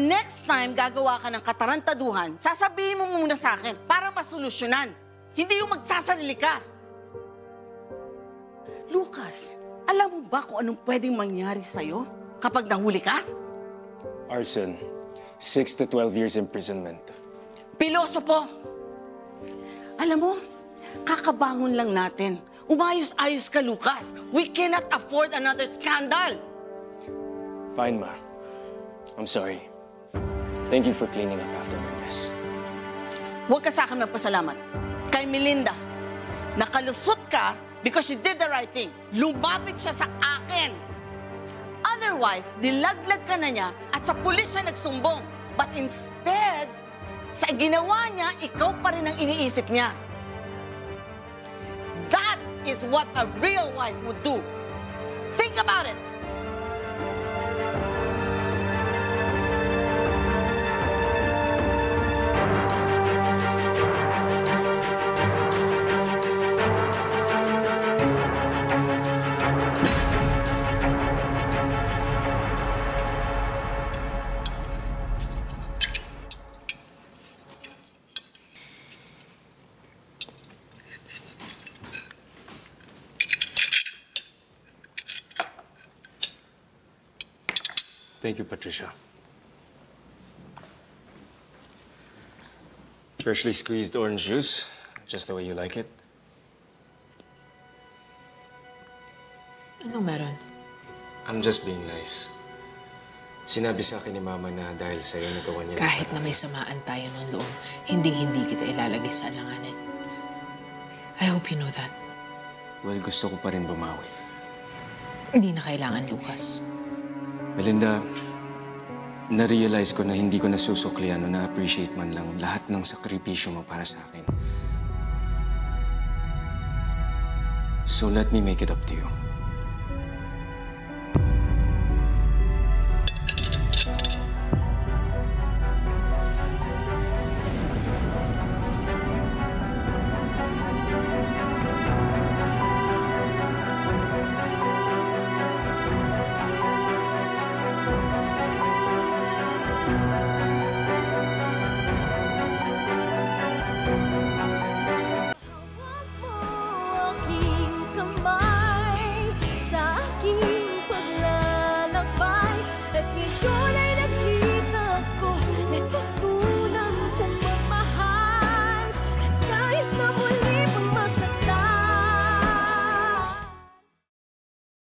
Next time gagawa ka ng katarantaduhan, sasabihin mo muna sa akin para masolusyonan. Hindi yung magsasarili ka. Lucas, alam mo ba kung anong pwedeng mangyari sa'yo kapag nahuli ka? Arson, 6 to 12 years imprisonment. Piloso po! Alam mo, kakabangon lang natin. Umayos-ayos ka, Lucas. We cannot afford another scandal. Fine, Ma. I'm sorry. Thank you for cleaning up after my mess. Huwag ka sa akin magpasalamat. Kay Melinda, nakalusot ka because she did the right thing. Lumapit siya sa akin. Otherwise, nilaglag ka na niya at sa pulis siya nagsumbong. But instead, sa ginawa niya, ikaw pa rin ang iniisip niya. That is what a real wife would do. Think about it. Thank you, Patricia. Freshly squeezed orange juice, just the way you like it. Anong meron? I'm just being nice. Sinabi sa akin ni Mama na dahil sa'yo nagawa niya... Kahit na may samaan tayo ng loob, hindi-hindi kita ilalagay sa alanganan. I hope you know that. Well, gusto ko pa rin bumawi. Hindi na kailangan, Lucas. Melinda, na-realize ko na hindi ko nasusuklian o na-appreciate man lang lahat ng sakripisyo mo para sa akin. So let me make it up to you.